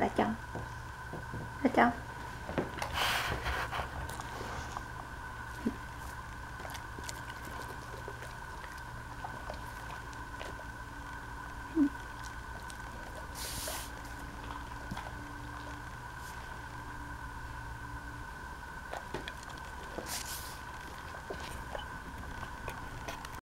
là chồng, là chồng.